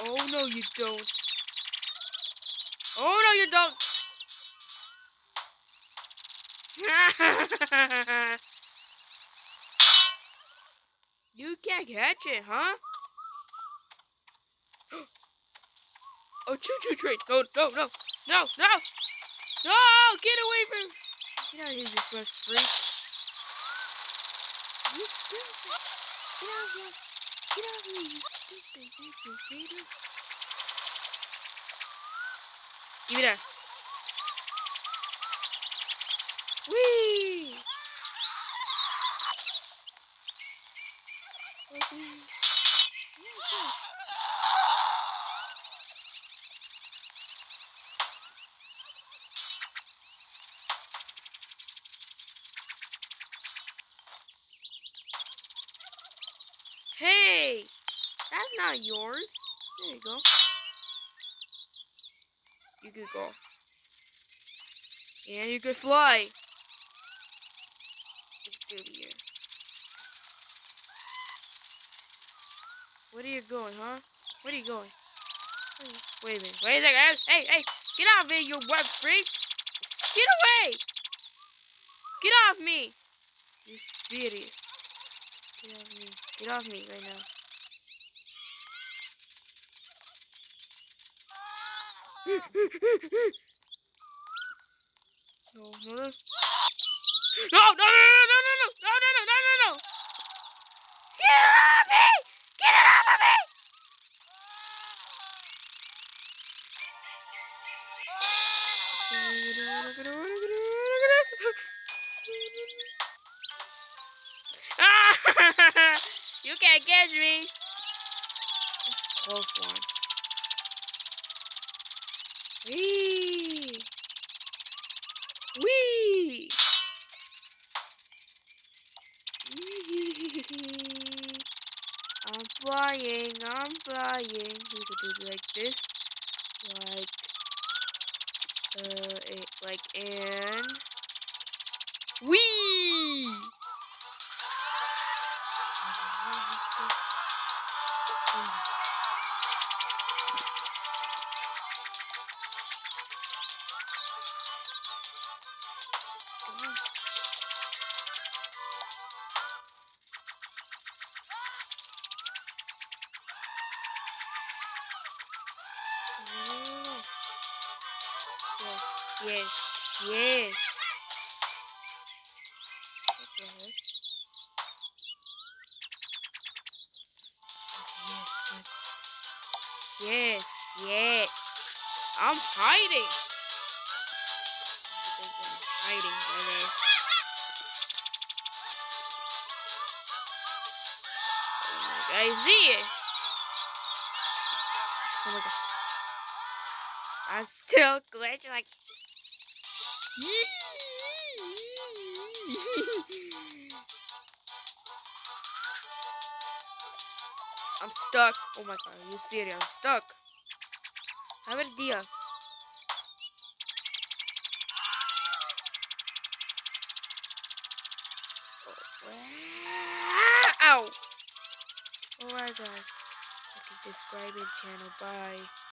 Oh no, you don't. Oh no, you don't. you can't catch it, huh? oh, choo choo train. No, no, no, no, no. No, get away from. Get out of here, you freak. You. Get out of here. Get out of here, you stupid little gator. Give me that. Whee! Hey! That's not yours. There you go. You could go. And you could fly. It's here. Where are you going, huh? Where are you going? Wait a minute. Wait a second. Hey, hey! Get off me, you web freak! Get away! Get off me! You serious? Get off me. Get off me right now. no, no, no. No, no, no, no, no, no, no, no, no, no, no, no, no. Get it off me! Get it off of me! Ah! you can't catch me. Close one. Wee! Wee! I'm flying, I'm flying. We could do it like this. Like, uh, like, and. Wee! Yes, yes, yes. What the heck? Yes, yes. I'm hiding. I'm hiding by this. I see it. Oh my God. I'm still glitching like. I'm stuck. Oh my god, you serious? I'm stuck. I have an idea. Ow! Alright guys. I can describe it channel. Bye.